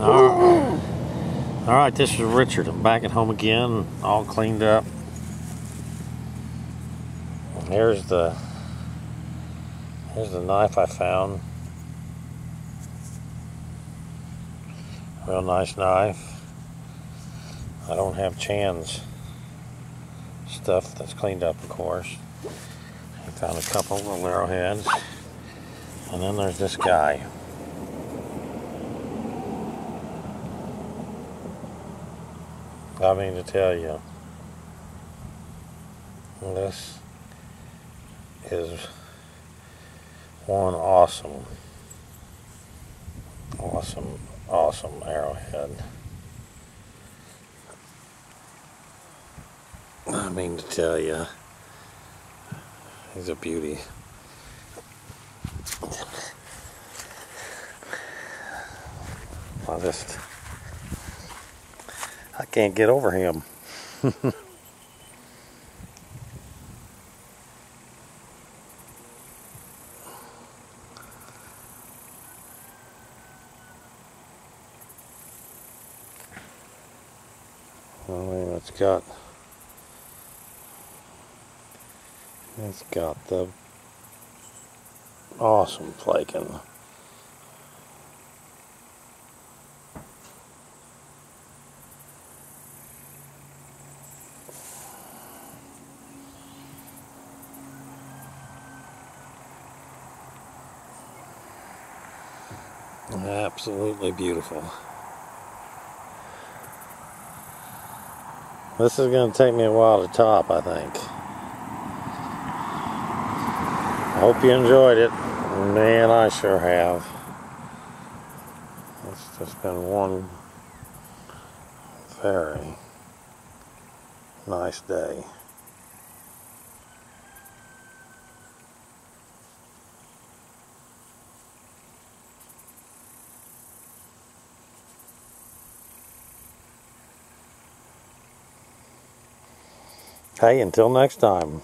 All right, this is Richard. I'm back at home again, all cleaned up. Here's the here's the knife I found. Real nice knife. I don't have Chan's stuff that's cleaned up, of course. I found a couple little arrowheads. And then there's this guy. I mean to tell you, this is one awesome, awesome, awesome arrowhead. I mean to tell you, he's a beauty. I just can't get over him. Mean, it's got it's got the awesome flaking. Absolutely beautiful. This is going to take me a while to top, I think. I hope you enjoyed it. Man, I sure have. It's just been one very nice day. Hey, until next time.